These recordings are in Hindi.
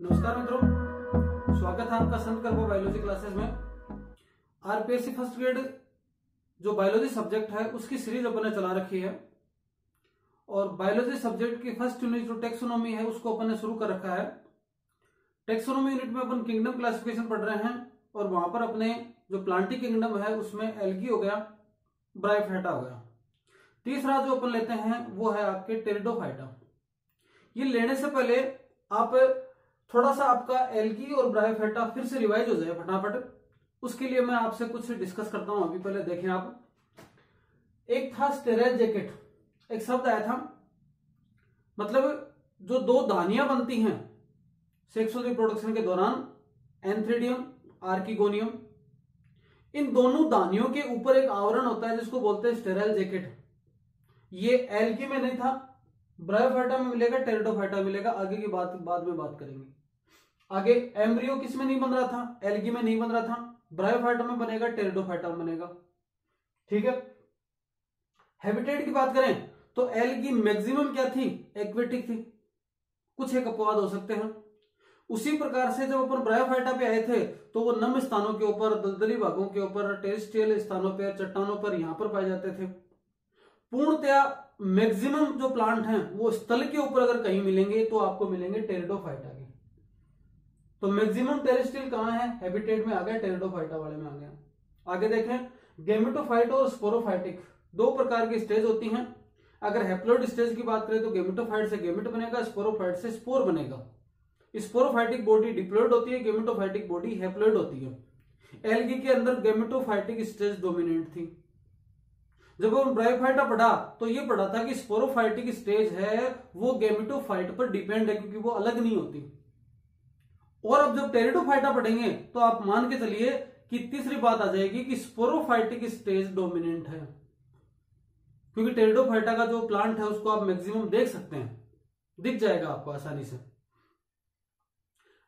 नमस्कार मित्रों, स्वागत है आपका संत करबो बायोलॉजी क्लासेस में। आरपीएससी फ़र्स्ट ग्रेड जो बायोलॉजी सब्जेक्ट है, उसकी सीरीज़ अपन ने चला रखी है। और बायोलॉजी सब्जेक्ट की फ़र्स्ट यूनिट जो टेक्सोनॉमी है, उसको अपन ने शुरू कर रखा है। टेक्सोनॉमी यूनिट में अपन किंगडम क्लासिफिकेशन पढ़ रहे हैं और वहाँ पर अपने जो प्लांटी किंगडम है, उसमें एल्गी हो गया ब्रायोफाइटा हो गया। तीसरा जो अपन लेते हैं, वो है आपके टेरिडोफाइटा ये लेने से पहले आप थोड़ा सा आपका एल्गी और ब्रायोफेटा फिर से रिवाइज हो जाए फटाफट। उसके लिए मैं आपसे कुछ डिस्कस करता हूँ, अभी पहले देखें आप। एक था स्टेराइल जैकेट, एक शब्द आया था। मतलब जो दो दानियाँ बनती हैं, सेक्सुअल रिप्रोडक्शन के दौरान, एंथ्रीडियम, आर्किगोनियम, इन दोनों दानियों के ऊपर एक आवरण होता है जिसको बोलते हैं स्टेराइल जैकेट। ये एल्गी में नहीं था ब्रायोफाइटा में मिलेगा टेरिडोफाइटा मिलेगा, आगे की बात, बाद में बात करेंगे। आगे, एम्ब्रियो किसमें नहीं बन रहा था? एल्गी में नहीं बन रहा था। ब्रायोफाइटा में बनेगा टेरिडोफाइटा में बनेगा। ठीक है? हैबिटेट की बात करें तो एलगी मैक्सिमम क्या थी? एक्वेटिक थी। कुछ एक अपवाद हो सकते हैं। उसी प्रकार से जब अपन ब्रायोफाइटा पे आए थे तो वो नम स्थानों के ऊपर, दलदली भागों के ऊपर, टेरिस्ट्रियल स्थानों पर चट्टानों पर यहाँ पर पाए जाते थे। पूर्णतया मैक्सिमम जो प्लांट हैं, वो स्थल के ऊपर अगर कहीं मिलेंगे तो आपको मिलेंगे टेरिडोफाइटा के। तो मैक्सिमम टेरिस्ट्रियल कहाँ है? हैबिटेट में आ गया टेरिडोफाइटा वाले में आ गया। आगे देखें गेमिटोफाइट और स्पोरोफाइटिक दो प्रकार की स्टेज होती हैं। अगर हेप्लोइड स्टेज की बात करें तो गेमिटोफाइट से गेमिट बनेगा स्पोरोफाइट से स्पोर बनेगा। स्पोरोफाइटिक बॉडी डिप्लोइड होती है गेमिटोफाइटिक बॉडी हेप्लोइड होती है। एलगी के अंदर गेमिटोफाइटिक स्टेज डोमिनेंट थी। जब हम ब्रायोफाइटा पढ़ा तो ये पढ़ा था कि स्पोरोफाइटिक स्टेज है, वो गेमिटोफाइट पर डिपेंड है, क्योंकि वो अलग नहीं होती। और अब जब टेरिडोफाइटा पढ़ेंगे तो आप मान के चलिए कि तीसरी बात आ जाएगी कि स्पोरोफाइटिक स्टेज डोमिनेंट है। क्योंकि टेरिडोफाइटा का जो प्लांट है, उसको आप मैक्सिमम देख सकते हैं। दिख जाएगा आपको आसानी से।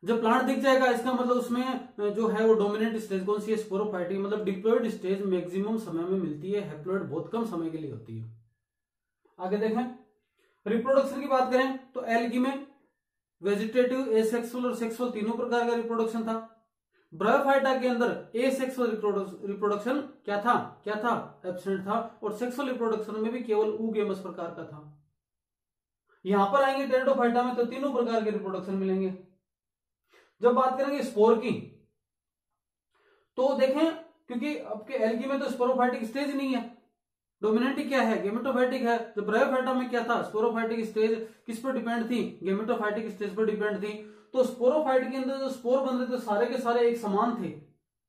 जब प्लांट दिख जाएगा, इसका मतलब उसमें जो है वो डोमिनेंट स्टेज कौन सी है? स्पोरोफाइटिक मतलब डिप्लोइड स्टेज मैक्सिमम समय में मिलती है हेप्लोइड बहुत कम समय के लिए होती है। आगे देखें रिप्रोडक्शन की बात करें तो एलगी में वेजिटेटिव एसेक्सुअल और सेक्सुअल तीनों प्रकार का रिप्रोडक्शन था। ब्रायोफाइटा के अंदर एसेक्सुअल रिप्रोडक्शन क्या था? क्या था? एबसेंट था। और सेक्सुअल रिप्रोडक्शन में भी केवल उगेमस प्रकार का था। यहाँ पर आएँगे टेरिडोफाइटा में तो तीनों प्रकार के रिप्रोडक्शन मिलेंगे। जब बात करेंगे स्पोर की तो देखें, क्योंकि आपके एल्गी में तो स्पोरोफाइटिक स्टेज नहीं है। डोमिनेंट क्या है? गेमेटोफाइटिक है। तो ब्रायोफाइटा में क्या था? स्पोरोफाइटिक स्टेज किस पर डिपेंड थी? गेमेटोफाइटिक स्टेज पर डिपेंड थी। तो स्पोरोफाइट के अंदर जो स्पोर बन रहे थे, सारे के सारे एक समान थे।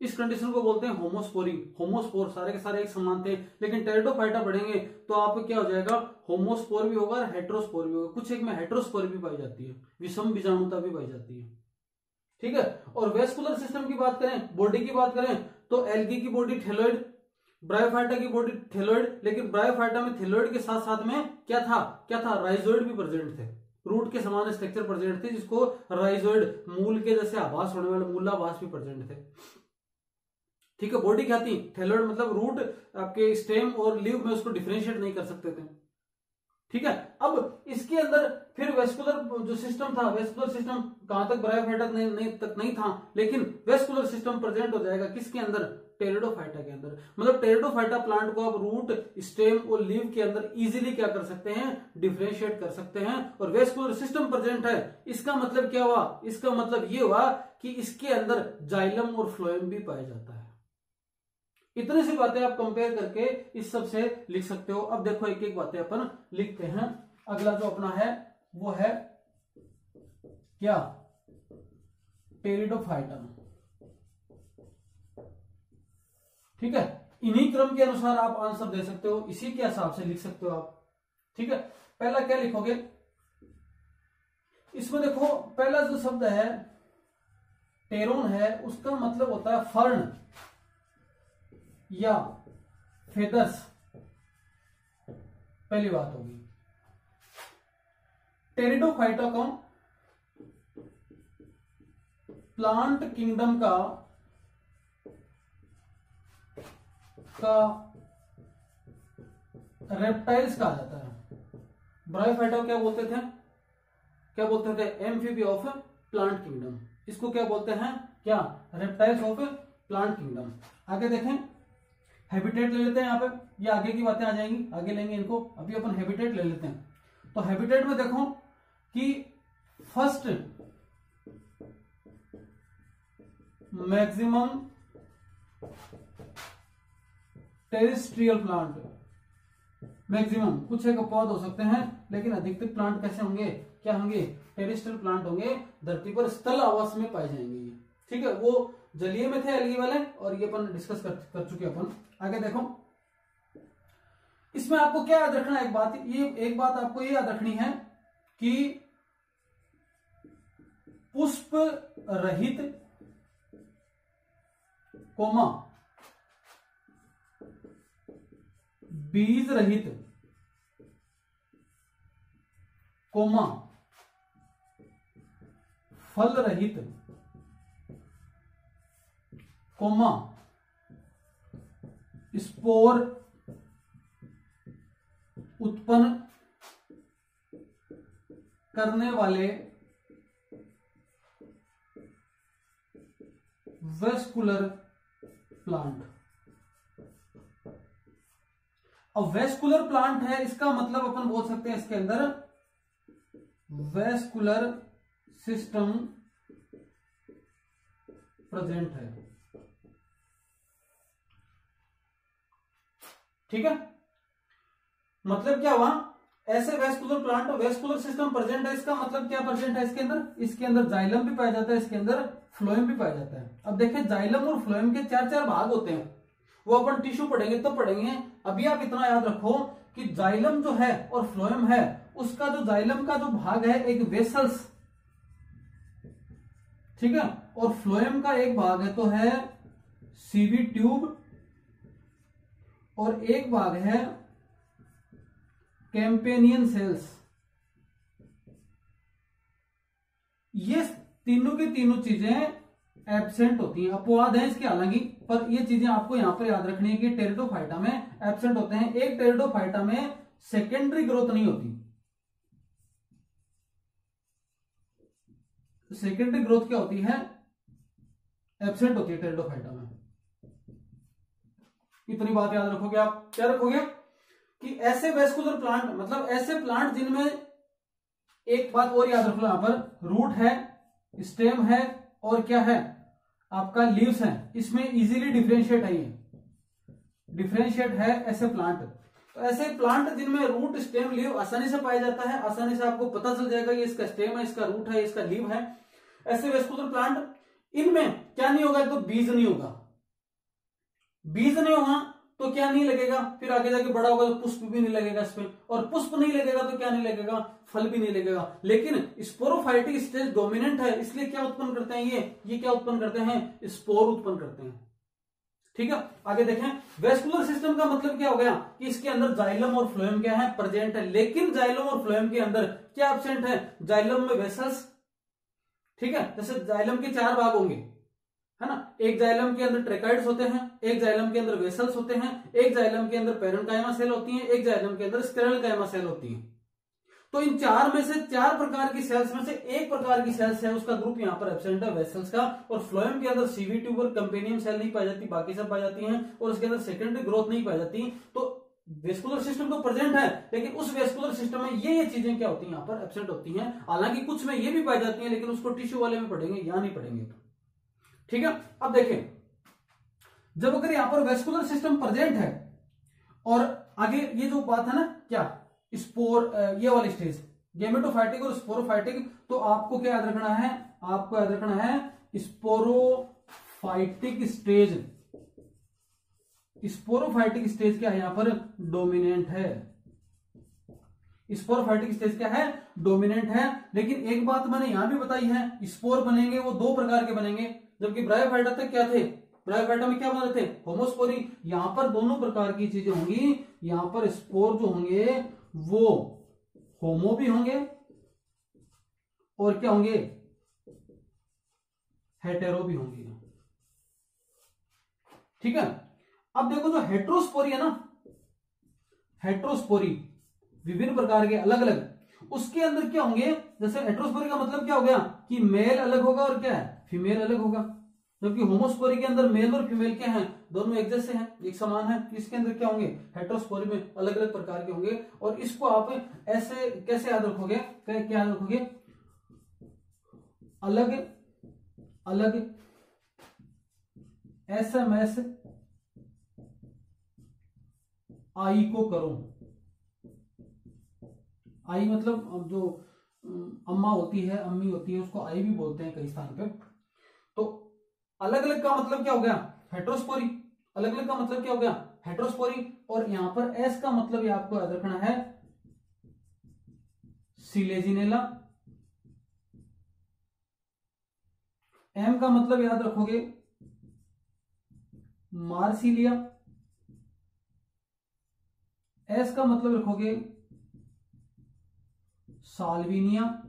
इस कंडीशन को बोलते हैं होमोस्पोरिंग होमोस्पोर सारे के सारे एक समान थे। लेकिन टेरिडोफाइटा बढ़ेंगे तो आप क्या हो जाएगा? होमोस्पोर भी होगा और हेट्रोस्पोर भी होगा। कुछ एक में हेट्रोस्पोर भी पाई जाती है। विषम बीजाणुता भी पाई जाती है। ठीक है? और वेस्कुलर सिस्टम की बात करें बॉडी की बात करें तो एल्गी की बॉडी थेलोइड ब्रायोफाइटा की बॉडी थेलोइड लेकिन ब्रायोफाइटा में थेलोइड के साथ साथ में क्या था? क्या था? राइजोइड भी प्रेजेंट थे। रूट के समान स्ट्रक्चर प्रेजेंट थे, जिसको राइजोइड मूल के जैसे आभास होने वाले, मूलाभास भी प्रेजेंट थे। ठीक है? बॉडी क्या थी? थेलोइड मतलब रूट आपके स्टेम और लीव में उसको डिफ्रेंशिएट नहीं कर सकते थे। ठीक है? अब इसके अंदर फिर वेस्कुलर जो सिस्टम था वेस्कुलर सिस्टम कहाँ तक ब्रायोफाइटा नहीं, नहीं तक नहीं था लेकिन वेस्कुलर सिस्टम प्रेजेंट हो जाएगा किसके अंदर? टेरिडोफाइटा के अंदर। मतलब टेरिडोफाइटा प्लांट को आप रूट स्टेम और लीव के अंदर इजीली क्या कर सकते हैं? डिफ्रेंशिएट कर सकते हैं। और वेस्कुलर सिस्टम प्रेजेंट है। इसका मतलब क्या हुआ? इसका मतलब ये हुआ कि इसके अंदर जाइलम और फ्लोएम भी पाया जाता है। इतनी सी बातें आप कंपेयर करके इस सबसे लिख सकते हो। अब देखो एक एक बातें अपन लिखते हैं। अगला जो अपना है, वो है क्या? टेरिडोफाइटम ठीक है? इन्हीं क्रम के अनुसार आप आंसर दे सकते हो, इसी के हिसाब से लिख सकते हो आप। ठीक है? पहला क्या लिखोगे? इसमें देखो, पहला जो शब्द है टेरोन है, उसका मतलब होता है फर्न या फेदर्स पहली बात होगी। टेरिडोफाइटोकम प्लांट किंगडम का का रेप्टाइल्स कहा जाता है। ब्रायोफाइटो क्या बोलते थे? क्या बोलते थे? एम्फीबी ऑफ़ प्लांट किंगडम इसको क्या बोलते हैं? क्या? रेप्टाइल्स ऑफ़ प्लांट किंगडम आगे देखें। हैबिटेट ले लेते हैं यहाँ पे। ये आगे की बातें आ जाएँगी। आगे लेंगे इनको। अभी अपन हैबिटेट ले लेते हैं। तो हैबिटेट में देखो कि first maximum terrestrial plant maximum कुछ एक पौध हो सकते हैं लेकिन अधिकतर प्लांट कैसे होंगे? क्या होंगे? टेरिस्ट्रियल प्लांट होंगे धरती पर स्थल आवास में पाए जाएँगे। ठीक है वो जलीय में थे एलगी वाले और ये अपन डिस्कस कर, कर चुके अपन। आगे देखो। इसमें आपको क्या याद रखना एक बात ये एक बात आपको ये याद रखनी है कि पुष्प रहित कोमा बीज रहित कोमा फल रहित कोमा स्पोर उत्पन्न करने वाले वेस्कुलर प्लांट। अब वेस्कुलर प्लांट है, इसका मतलब अपन बोल सकते हैं इसके अंदर वेस्कुलर सिस्टम प्रेजेंट है। ठीक है? मतलब क्या हुआ? ऐसे vascular plant vascular system present है, इसका मतलब क्या प्रेजेंट है इसके अंदर? इसके अंदर जाइलम भी पाया जाता है, इसके अंदर फ्लोएम भी पाया जाता है। अब देखिए, जाइलम और फ्लोएम के चार चार भाग होते हैं। वो अपन टिश्यू पढ़ेंगे तो पढ़ेंगे। अभी आप इतना याद रखो कि जाइलम जो है और फ्लोएम है, उसका जो जाइलम का जो भाग है, एक वेसल्स ठीक है? और फ्लोएम का एक भाग है तो है सीवी ट्यूब और एक भाग है कैंपेनियन सेल्स। ये तीनों की तीनों चीज़ें एबसेंट होती हैं। अपवाद है इसके हालाँकि, पर ये चीज़ें आपको यहाँ पर याद रखनी है कि टेरिडोफाइटा में एबसेंट होते हैं। एक टेरिडोफाइटा में सेकेंडरी ग्रोथ नहीं होती। सेकेंडरी ग्रोथ क्या होती है? एबसेंट होती है टेरिडोफाइटा में। इतनी बात याद रखोगे आप? क्या रखोगे? कि ऐसे वेस्कुलर प्लांट मतलब ऐसे प्लांट जिनमें एक बात और याद रखो यहाँ पर, रूट है, स्टेम है और क्या है? आपका लीव्स है। इसमें इजीली डिफ्रेंशिएट है ये डिफ्रेंशिएट है ऐसे प्लांट तो ऐसे प्लांट जिनमें रूट स्टेम लीव आसानी से पाया जाता है, आसानी से आपको पता चल जाएगा ये इसका स्टेम है, इसका रूट है, इसका लीव है। ऐसे वेस्कुलर प्लांट इनमें क्या नहीं होगा? तो बीज नहीं होगा। बीज नहीं होगा तो क्या नहीं लगेगा? फिर आगे जाके बड़ा होगा तो पुष्प भी नहीं लगेगा इसमें और पुष्प नहीं लगेगा तो क्या नहीं लगेगा? फल भी नहीं लगेगा। लेकिन स्पोरोफाइटिक स्टेज डोमिनेंट है, इसलिए क्या उत्पन्न करते हैं ये? ये क्या उत्पन्न करते हैं? स्पोर उत्पन्न करते हैं। ठीक है? आगे देखें। वेस्कुलर सिस्टम का मतलब क्या हो गया? कि इसके अंदर जाइलम और फ्लोएम क्या है? प्रेजेंट है। लेकिन जाइलम और फ्लोएम के अंदर क्या एबसेंट है? जाइलम में वेसल्स ठीक है? जैसे जाइलम के चार भाग होंगे। एक जाइलम के अंदर ट्रेकाइड्स होते हैं, एक जाइलम के अंदर वेसल्स होते हैं, एक जाइलम के अंदर पेरेंकाइमा सेल होती है, एक जाइलम के अंदर स्टेरल सेल होती है। तो इन चार में से चार प्रकार की सेल्स में से एक प्रकार की सेल्स है, उसका ग्रुप यहाँ पर एबसेंट है वेसल्स का, और फ्लोएम के अंदर सीवी ट्यूबर कंपेनियम सेल नहीं पाई जाती, बाकी सब पाई जाती हैं, और उसके अंदर सेकेंडरी ग्रोथ नहीं पाई जाती। तो वेस्कुलर सिस्टम तो प्रेजेंट है, लेकिन उस वेस्कुलर सिस्टम में ये ये चीज़ें क्या होती हैं, यहाँ पर एबसेंट होती हैं। हालाँकि कुछ में ये भी पाई जाती हैं, लेकिन उसको टिश्यू वाले में पढ़ेंगे या नहीं पढ़ेंगे। ठीक है? अब देखें। जब अगर यहाँ पर वेस्कुलर सिस्टम प्रेजेंट है, और आगे ये जो बात है ना, क्या? स्पोर ये वाली स्टेज गेमेटोफाइटिक और स्पोरोफाइटिक तो आपको क्या याद रखना है? आपको याद रखना है स्पोरोफाइटिक स्टेज स्पोरोफाइटिक स्टेज क्या है? यहाँ पर डोमिनेंट है। स्पोरोफाइटिक स्टेज क्या है? डोमिनेंट है। लेकिन एक बात मैंने यहाँ भी बताई है स्पोर बनेंगे, वो दो प्रकार के बनेंगे। जबकि ब्रायोफाइटा तक क्या थे? ब्रायोफाइटा में क्या बने थे? होमोस्पोरी। यहाँ पर दोनों प्रकार की चीज़ें होंगी। यहाँ पर स्पोर जो होंगे, वो होमो भी होंगे और क्या होंगे? हेटेरो भी होंगे। ठीक है? अब देखो जो हेट्रोस्पोरी है ना, हेट्रोस्पोरी विभिन्न प्रकार के अलग अलग उसके अंदर क्या होंगे? जैसे हेट्रोस्पोरी का मतलब क्या हो गया? कि मेल अलग होगा और क्या है? फीमेल अलग होगा, जबकि होमोस्पोरी के अंदर मेल और फीमेल क्या है? दोनों एक जैसे हैं, एक समान है। इसके अंदर क्या होंगे? हेट्रोस्पोरी में अलग अलग प्रकार के होंगे। और इसको आप ऐसे कैसे याद रखोगे? क्या याद रखोगे? अलग अलग एस एम एस आई को करो। आई मतलब जो, अम्मा होती है, अम्मी होती है, उसको आई भी बोलते हैं कई स्थान पे तो अलग अलग का मतलब क्या हो गया? हेट्रोस्पोरी अलग अलग का मतलब क्या हो गया? हेट्रोस्पोरी और यहाँ पर एस का मतलब ये आपको याद रखना है। सिलेजिनेला। एम का मतलब याद रखोगे। मार्सिलिया। एस का मतलब रखोगे। साल्विनिया।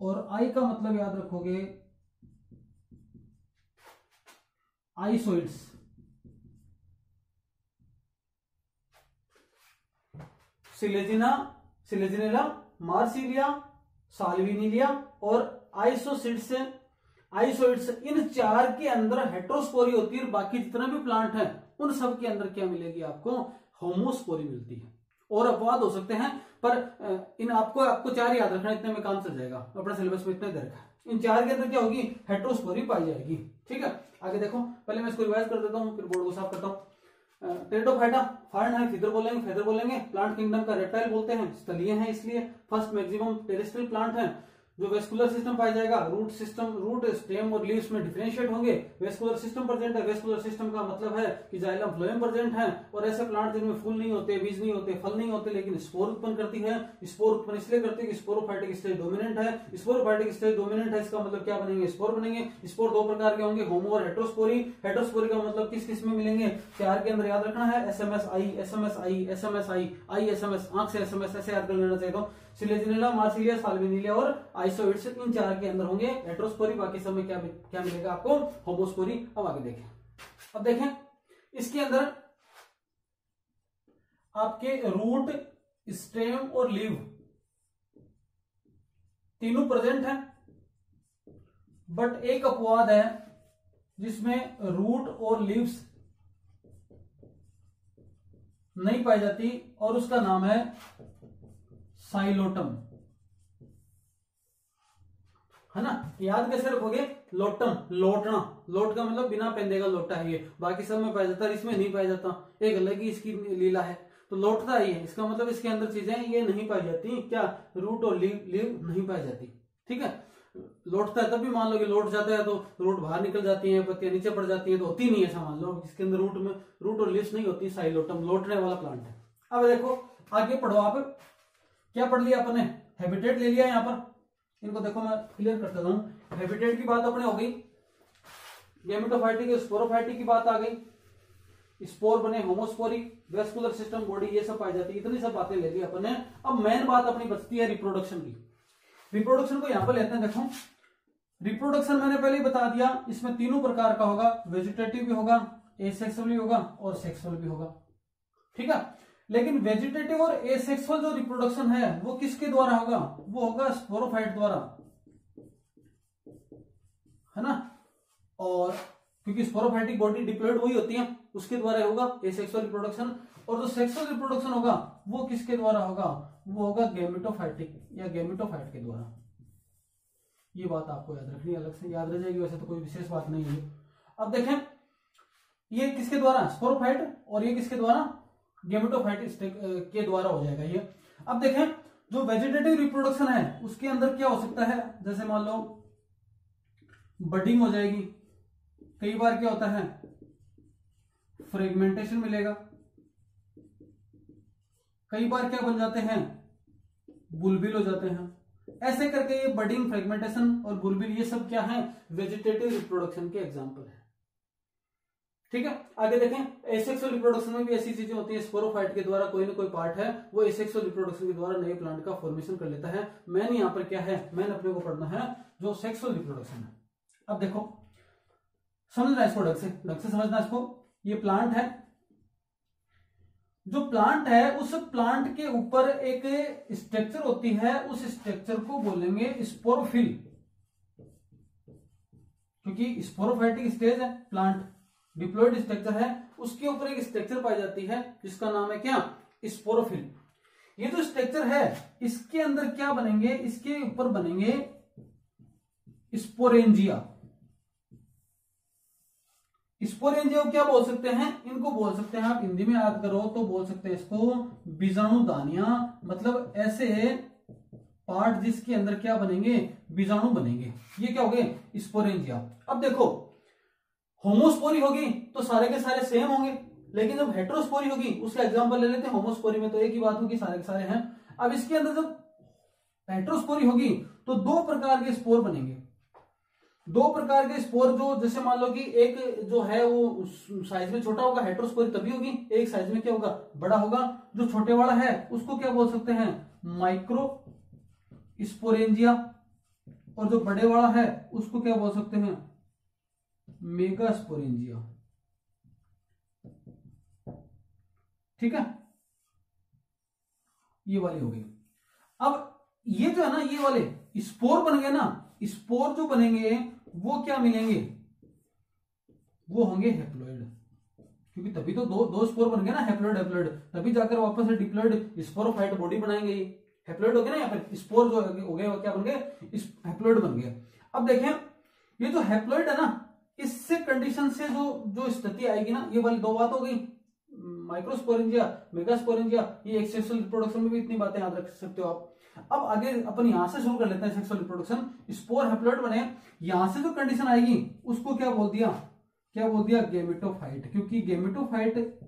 और आई का मतलब याद रखोगे। आइसोइड्स सिलेजिना सिलेजिनेला मार्सिलिया साल्विनिलिया और आइसोसिड्स आइसोइड्स इन चार के अंदर हेट्रोस्पोरी होती है और बाकी जितना भी प्लांट है, उन सब के अंदर क्या मिलेगी आपको? होमोस्पोरी मिलती है। और अपवाद हो सकते हैं। पर इन आपको आपको चार याद रखना, इतने में काम चल जाएगा। अपने सिलेबस में इतने दर इन चार के अंदर क्या होगी? हेट्रोस्पोरी पाई जाएगी। ठीक है? आगे देखो। पहले मैं इसको रिवाइज कर देता हूँ, फिर बोर्ड को साफ़ करता हूँ। टेरिडोफाइटा फर्न है फिदर बोलेंगे? फेदर बोलेंगे। प्लांट किंगडम का रेप्टाइल बोलते हैं। स्थलीय है इसलिए। फ़र्स्ट मैक्सिमम टेरेस्ट्रियल प्लांट है। जो वेस्कुलर सिस्टम पाया जाएगा रूट सिस्टम रूट स्टेम और लीव्स में डिफरेंशिएट होंगे। वेस्कुलर सिस्टम प्रेजेंट है वेस्कुलर सिस्टम का मतलब है कि जाइलम फ्लोएम प्रेजेंट है, और ऐसे प्लांट जिनमें फूल नहीं होते, बीज नहीं होते, फल नहीं होते, लेकिन स्पोर उत्पन्न करती है। स्पोर उत्पन्न इसलिए करती है कि स्पोरोफाइटिक स्टेज डोमिनेंट है। स्पोरोफाइटिक स्टेज डोमिनेंट है, इसका मतलब क्या बनेंगे? स्पोर बनेंगे। स्पोर दो प्रकार के होंगे होमो और हेट्रोस्पोरी हेट्रोस्पोरी का मतलब किस किसमें मिलेंगे? चार के अंदर याद रखना है S M S I S M S I S M S I I S M S आँख से एस एम एस ऐसे याद कर लेना चाहिए सिलेजिनेला मार्सिलिया साल्विनिलिया और आइसोइड्स इन चार के अंदर होंगे हेट्रोस्पोरी बाकी सब में क्या क्या मिलेगा आपको? होमोस्पोरी अब आगे देखें। अब देखें, इसके अंदर आपके रूट स्टेम और लीव तीनों प्रेजेंट है बट एक अपवाद है जिसमें रूट और लीव्स नहीं पाई जाती और उसका नाम है साइलोटम। है ना? याद कैसे रखोगे? लोटम, लोटना। लोट का मतलब बिना पेंदे का लोटा है ये। बाकी सब में पाया जाता है इसमें नहीं पाया जाता। एक अलग ही इसकी लीला है। तो लोटता ही है। इसका मतलब इसके अंदर चीज़ें ये नहीं पाई जाती। क्या? रूट और लीव लीव नहीं पाई जाती। ठीक है? लोटता है तब भी मान लो कि लोट जाता है तो रूट बाहर निकल जाती है, पत्तियाँ नीचे पड़ जाती है तो होती नहीं है मान लो। इसके अंदर रूट में, रूट और लीव्स नहीं होती, साइलोटम, लोटने वाला प्लांट है। अब देखो, आगे पढ़ो आप। क्या पढ़ लिया अपने हैबिटेट ले लिया यहाँ पर। इनको देखो मैं क्लियर करता हूँ। हैबिटेट की बात अपने हो गई। गेमेटोफाइटिक स्पोरोफाइटिक की बात आ गई। स्पोर बने होमोस्पोरिक वेस्कुलर सिस्टम बॉडी ये सब पाई जाती है। इतनी सब बातें ले ली अपन ने। अब मेन बात अपनी बचती है रिप्रोडक्शन की। रिप्रोडक्शन को यहाँ पर लेते हैं, देखो। रिप्रोडक्शन मैंने पहले ही बता दिया। इसमें तीनों प्रकार का होगा। वेजिटेटिव भी होगा एसेक्सुअल भी होगा और सेक्सुअल भी होगा। ठीक है? लेकिन वेजिटेटिव और एसेक्सुअल जो रिप्रोडक्शन है, वो किसके द्वारा होगा? वो होगा स्पोरोफाइट द्वारा। है ना? और क्योंकि स्पोरोफाइटिक बॉडी डिप्लॉयड वही होती है, उसके द्वारा होगा एसेक्सुअल रिप्रोडक्शन और जो सेक्सुअल रिप्रोडक्शन होगा, वो किसके द्वारा होगा? वो होगा गेमिटोफाइटिक या गेमिटोफाइट के द्वारा। ये बात आपको याद रखनी अलग से याद रह जाएगी, वैसे तो कोई विशेष बात नहीं है। अब देखें, ये किसके द्वारा? स्पोरोफाइट और ये किसके द्वारा? गेमेटोफाइटिस के द्वारा हो जाएगा ये। अब देखें, जो वेजिटेटिव रिप्रोडक्शन है, उसके अंदर क्या हो सकता है? जैसे मान लो बडिंग हो जाएगी। कई बार क्या होता है? फ्रेगमेंटेशन मिलेगा। कई बार क्या बन जाते हैं? बुलबिल हो जाते हैं। ऐसे करके ये बडिंग फ्रेगमेंटेशन और बुलबिल ये सब क्या है? वेजिटेटिव रिप्रोडक्शन के एग्ज़ाम्पल है। ठीक है? आगे देखें एसेक्सुअल रिप्रोडक्शन में भी ऐसी चीज़ें होती है स्पोरोफाइट के द्वारा कोई ना कोई पार्ट है, वो एसेक्सुअल रिप्रोडक्शन के द्वारा नए प्लांट का फॉर्मेशन कर लेता है। मैन यहाँ पर क्या है? मैन अपने को पढ़ना है जो सेक्सुअल रिप्रोडक्शन है। अब देखो, समझना इसको ढंग से ढंग से समझना इसको। ये प्लांट है। जो प्लांट है, उस प्लांट के ऊपर एक स्ट्रक्चर होती है, उस स्ट्रक्चर को बोलेंगे स्पोरोफिल क्योंकि स्पोरोफाइटिक स्टेज है प्लांट डिप्लॉयड स्ट्रक्चर है, उसके ऊपर एक स्ट्रक्चर पाई जाती है, जिसका नाम है क्या? स्पोरोफिल ये जो स्ट्रक्चर है, इसके अंदर क्या बनेंगे? इसके ऊपर बनेंगे स्पोरेंजिया स्पोरेंजिया क्या बोल सकते हैं? इनको बोल सकते हैं आप हिंदी में याद करो तो बोल सकते हैं इसको बीजाणु दानिया. मतलब ऐसे पार्ट जिसके अंदर क्या बनेंगे? बीजाणु बनेंगे. ये क्या हो गए? स्पोरेंजिया अब देखो होमोस्पोरी होगी तो सारे के सारे सेम होंगे। लेकिन जब हेट्रोस्पोरी होगी, उसका एग्ज़ाम्पल ले लेते हैं होमोस्पोरी में तो एक ही बात होगी, सारे के सारे हैं। अब इसके अंदर जब हेट्रोस्पोरी होगी तो दो प्रकार के स्पोर बनेंगे। दो प्रकार के स्पोर जो, जैसे मान लो कि एक जो है वो साइज़ में छोटा होगा हेट्रोस्पोरी तभी होगी, एक साइज़ में क्या होगा? बड़ा होगा। जो छोटे वाला है, उसको क्या बोल सकते हैं? माइक्रो स्पोरेंजिया और जो बड़े वाला है, उसको क्या बोल सकते हैं? मेगा स्पोरेंजिया ठीक है? ये वाली हो गई। अब ये जो है ना, ये वाले स्पोर बन गए ना स्पोर जो बनेंगे, वो क्या मिलेंगे? वो होंगे हेप्लोइड क्योंकि तभी तो दो दो स्पोर बन गए ना हेप्लोइड हेप्लोइड तभी जाकर वापस से डिप्लोइड स्पोरोफाइट बॉडी बनाएँगे। हेप्लोइड हो गया ना यहाँ पे स्पोर जो हो गए क्या बन गए? हेप्लोइड बन गया। अब देखें, ये जो हेप्लोइड है ना इससे कंडीशन से जो जो स्थिति आएगी ना, ये वाली दो बात हो गई। माइक्रोस्पोरेंजिया मेगास्पोरेंजिया ये एक सेक्सुअल रिप्रोडक्शन में भी इतनी बातें याद रख सकते हो आप। अब आगे अपन यहाँ से शुरू कर लेते हैं सेक्सुअल रिप्रोडक्शन स्पोर हेप्लोइड बने, यहाँ से जो कंडीशन आएगी, उसको क्या बोल दिया? क्या बोल दिया? गेमिटोफाइट क्योंकि गेमिटोफाइट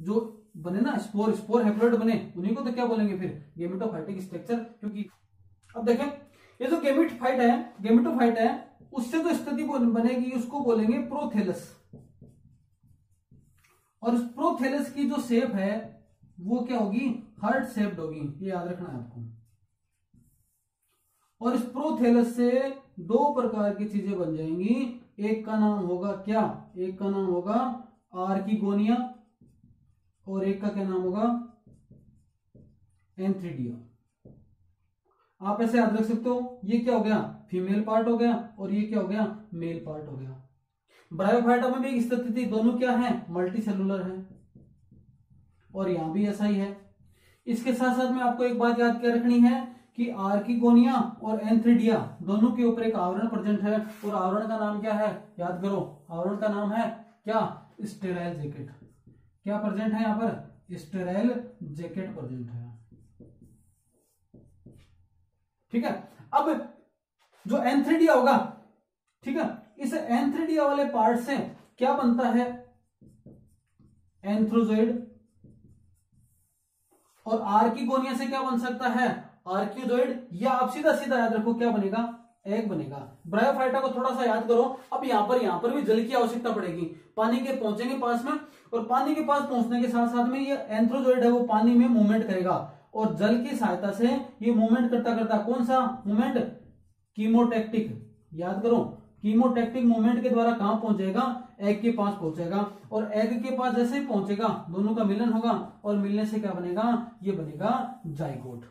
जो बने ना स्पोर स्पोर हेप्लोइड बने, उन्हीं को तो क्या बोलेंगे फिर? गेमिटोफाइटिक स्ट्रक्चर क्योंकि अब देखें, ये जो गेमिटोफाइट है गेमिटोफाइट है उससे जो स्थिति बनेगी, उसको बोलेंगे प्रोथेलस। और उस प्रोथेलस की जो शेप है, वो क्या होगी? हार्ट शेप्ड होगी। ये याद रखना है आपको। और इस प्रोथेलस से दो प्रकार की चीज़ें बन जाएँगी। एक का नाम होगा क्या? एक का नाम होगा आर्किगोनिया। और एक का क्या नाम होगा? एंथ्रीडिया। आप ऐसे याद रख सकते हो, ये क्या हो गया? फीमेल पार्ट हो गया और ये क्या हो गया? मेल पार्ट हो गया। ब्रायोफाइटा में भी स्थिति थी, दोनों क्या है? मल्टी सेलुलर है। और यहाँ भी ऐसा ही है। इसके साथ साथ में आपको एक बात याद क्या रखनी है कि आर्किगोनिया और एंथ्रीडिया, दोनों के ऊपर एक आवरण प्रेजेंट है और आवरण का नाम क्या है? याद करो, आवरण का नाम है क्या? स्टेराइल जैकेट क्या प्रेजेंट है यहाँ पर? स्टेराइल जैकेट प्रेजेंट है। ठीक है? अब जो एंथ्रिडिया होगा, ठीक है? इस एंथ्रिडिया वाले पार्ट से क्या बनता है? एंथ्रोजोइड और आर्किगोनिया से क्या बन सकता है? आर्क्यूजोइड या आप सीधा सीधा याद रखो क्या बनेगा? एग बनेगा। ब्रायोफाइटा को थोड़ा सा याद करो। अब यहाँ पर यहाँ पर भी जल की आवश्यकता पड़ेगी। पानी के पहुँचेंगे पास में और पानी के पास पहुँचने के साथ साथ में ये एंथ्रोजोइड है, वो पानी में मूवमेंट करेगा। और जल की सहायता से ये मूवमेंट करता करता कौन सा? मूवमेंट कीमोटेक्टिक याद करो कीमोटेक्टिक मूवमेंट के द्वारा कहाँ पहुंचेगा? एग के पास पहुंचेगा और एग के पास जैसे ही पहुंचेगा, दोनों का मिलन होगा और मिलने से क्या बनेगा? ये बनेगा जाइकोट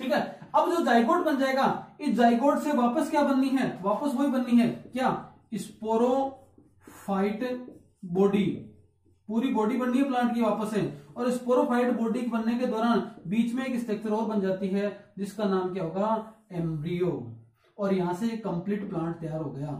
ठीक है, अब जो जाइकोट बन जाएगा, इस जाइकोट से वापस क्या बननी है? वापस वही बननी है क्या? स्पोरोफाइट बॉडी पूरी बॉडी बननी है प्लांट की वापस से और स्पोरोफाइट बॉडी बनने के दौरान बीच में एक स्ट्रक्चर और बन जाती है, जिसका नाम क्या होगा? एम्ब्रियो और यहाँ से कंप्लीट प्लांट तैयार हो गया।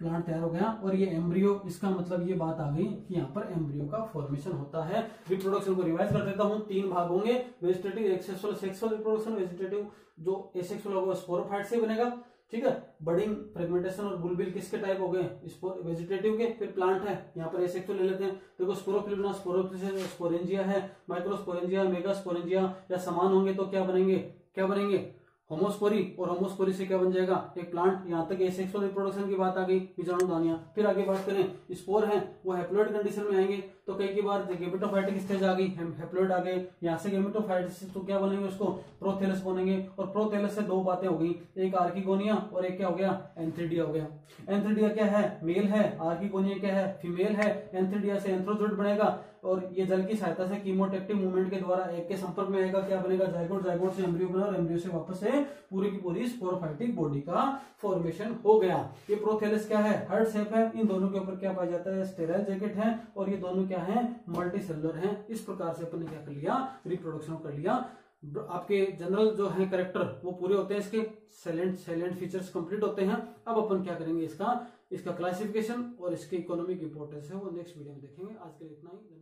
प्लांट तैयार हो गया और ये एम्ब्रियो इसका मतलब ये बात आ गई कि यहाँ पर एम्ब्रियो का फॉर्मेशन होता है। रिप्रोडक्शन को रिवाइज कर देता हूँ, तीन भाग होंगे। Vegetative asexual sexual reproduction vegetative जो एसेक्सुअल होगा स्पोरोफाइट से बनेगा। ठीक है? बडिंग फ्रेगमेंटेशन और बुलबिल किसके टाइप हो गए? वेजिटेटिव के, फिर प्लांट है। यहाँ पर एसेक्सुअल ले लेते हैं। देखो स्पोरोफिलिना स्पोरोफिलिया है माइक्रोस्पोरेंजिया मेगास्पोरेंजिया या समान होंगे तो क्या बनेंगे? क्या बनेंगे? होमोस्पोरी और होमोस्पोरी से क्या बन जाएगा? एक प्लांट यहाँ तक सेक्सुअल रिप्रोडक्शन की बात आ गई बीजाणु दानिया। फिर आगे बात करें स्पोर है, वो हेप्लोइड कंडीशन में आएँगे। तो कई की बार गेमेटोफाइटिक स्टेज आ गई हेप्लोइड आ गए, यहाँ से गेमेटोफाइटिस तो क्या बनेंगे उसको? प्रोथेलस बनेंगे और प्रोथेलस से दो बातें हो गई, एक आर्किगोनिया और एक क्या हो गया? एंथ्रीडिया हो गया। एंथ्रीडिया क्या है? मेल है। आर्किगोनिया क्या है? फीमेल है। एंथ्रीडिया से एंथ्रोजोइड बनेगा। और ये जल की सहायता से कीमोटेक्टिव मूवमेंट के द्वारा एक के संपर्क में आएगा, क्या बनेगा? जाइगोट जाइगोट से एम्ब्रियो बना और एम्ब्रियो से वापस से पूरी की पूरी स्पोरोफाइटिक बॉडी का फॉर्मेशन हो गया। ये प्रोथेलस क्या है? हर्ट शेप है। इन दोनों के ऊपर क्या पाया जाता है? स्टेराइल जैकेट है। और ये दोनों क्या है? मल्टी सेलर है। इस प्रकार से अपन ने क्या कर लिया? रिप्रोडक्शन कर लिया। आपके जनरल जो है करेक्टर वो पूरे होते हैं इसके। साइलेंट साइलेंट फीचर्स कंप्लीट होते हैं। अब अपन क्या करेंगे इसका? इसका क्लासिफिकेशन और इसके इकोनॉमिक इंपोर्टेंस है। वो नेक्स्ट वीडियो में देखेंगे। आज के लिए इतना ही।